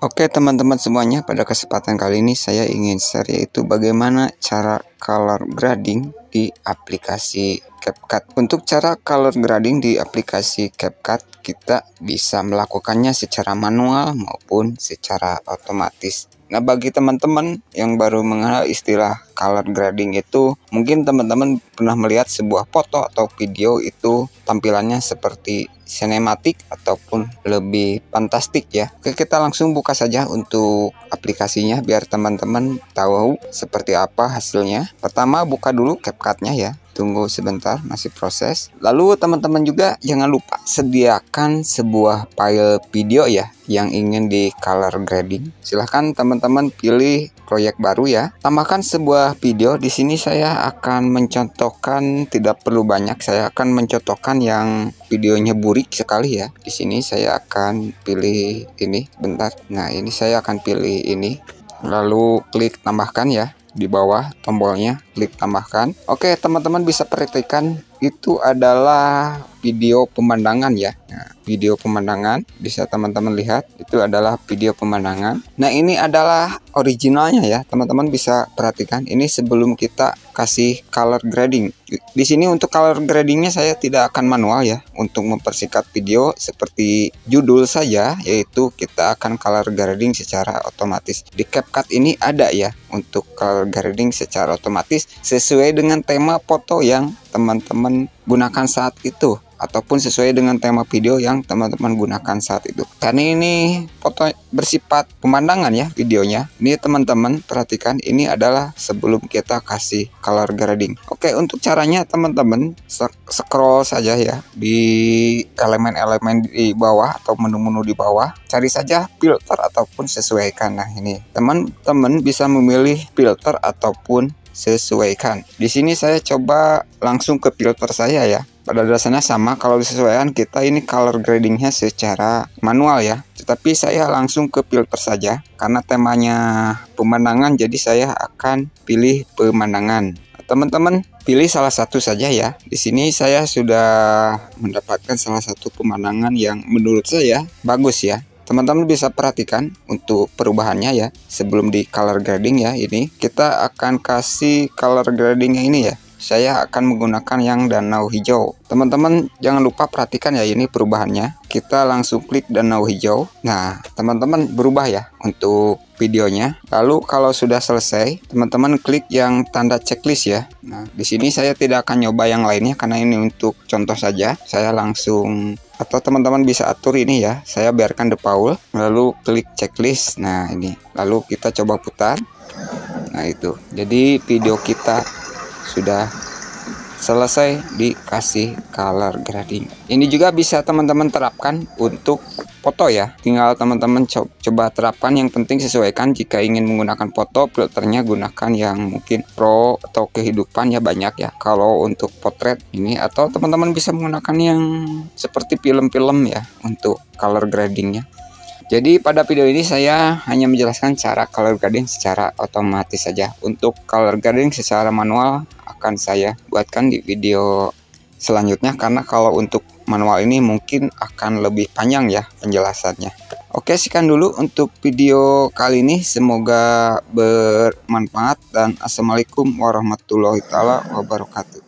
Oke teman-teman semuanya pada kesempatan kali ini saya ingin share yaitu bagaimana cara color grading di aplikasi CapCut. Untuk cara color grading di aplikasi CapCut kita bisa melakukannya secara manual maupun secara otomatis. Nah, bagi teman-teman yang baru mengenal istilah color grading itu, mungkin teman-teman pernah melihat sebuah foto atau video itu tampilannya seperti sinematik ataupun lebih fantastik ya. Oke, kita langsung buka saja untuk aplikasinya biar teman-teman tahu seperti apa hasilnya. Pertama, buka dulu CapCut-nya ya tunggu sebentar masih proses. Lalu teman-teman juga jangan lupa sediakan sebuah file video ya yang ingin di color grading. Silahkan teman-teman pilih proyek baru ya. Tambahkan sebuah video. Di sini saya akan mencontohkan tidak perlu banyak saya akan mencontohkan yang videonya burik sekali ya. Di sini saya akan pilih ini bentar. Nah ini saya akan pilih ini. Lalu klik tambahkan ya di bawah tombolnya klik tambahkan. Oke teman-teman bisa perhatikan itu adalah video pemandangan ya. Nah, video pemandangan bisa teman-teman lihat itu adalah video pemandangan. Nah ini adalah originalnya ya teman-teman bisa perhatikan. Ini sebelum kita kasih color grading. Di sini untuk color gradingnya saya tidak akan manual ya untuk mempersingkat video seperti judul saja yaitu kita akan color grading secara otomatis. Di CapCut ini ada ya untuk color grading secara otomatis sesuai dengan tema foto yang teman-teman gunakan saat itu ataupun sesuai dengan tema video yang teman-teman gunakan saat itu. Karena ini foto bersifat pemandangan ya videonya. Ini teman-teman perhatikan ini adalah sebelum kita kasih color grading. Oke, untuk caranya teman-teman scroll saja ya di elemen-elemen di bawah atau menu-menu di bawah. Cari saja filter ataupun sesuaikan. Nah, ini teman-teman bisa memilih filter ataupun sesuaikan. Di sini saya coba langsung ke filter saya ya. Pada dasarnya sama kalau disesuaikan kita ini color gradingnya secara manual ya. Tetapi saya langsung ke filter saja karena temanya pemandangan jadi saya akan pilih pemandangan. Teman-teman pilih salah satu saja ya. Di sini saya sudah mendapatkan salah satu pemandangan yang menurut saya bagus ya teman-teman bisa perhatikan untuk perubahannya ya sebelum di color grading ya ini kita akan kasih color gradingnya ini ya saya akan menggunakan yang danau hijau. Teman-teman jangan lupa perhatikan ya ini perubahannya. Kita langsung klik danau hijau. Nah, teman-teman berubah ya untuk videonya. Lalu kalau sudah selesai, teman-teman klik yang tanda checklist ya. Nah, di sini saya tidak akan nyoba yang lainnya karena ini untuk contoh saja. Saya langsung atau teman-teman bisa atur ini ya. Saya biarkan default, lalu klik checklist. Nah, ini. Lalu kita coba putar. Nah, itu. Jadi video kita sudah selesai dikasih color grading ini juga bisa teman-teman terapkan untuk foto ya. Tinggal teman-teman co coba terapkan. Yang penting sesuaikan jika ingin menggunakan foto filternya gunakan yang mungkin pro atau kehidupan ya banyak ya. Kalau untuk potret ini atau teman-teman bisa menggunakan yang seperti film-film ya untuk color gradingnya. Jadi pada video ini saya hanya menjelaskan cara color grading secara otomatis saja. Untuk color grading secara manual akan saya buatkan di video selanjutnya. Karena kalau untuk manual ini mungkin akan lebih panjang ya penjelasannya. Oke sekian dulu untuk video kali ini semoga bermanfaat dan assalamualaikum warahmatullahi wabarakatuh.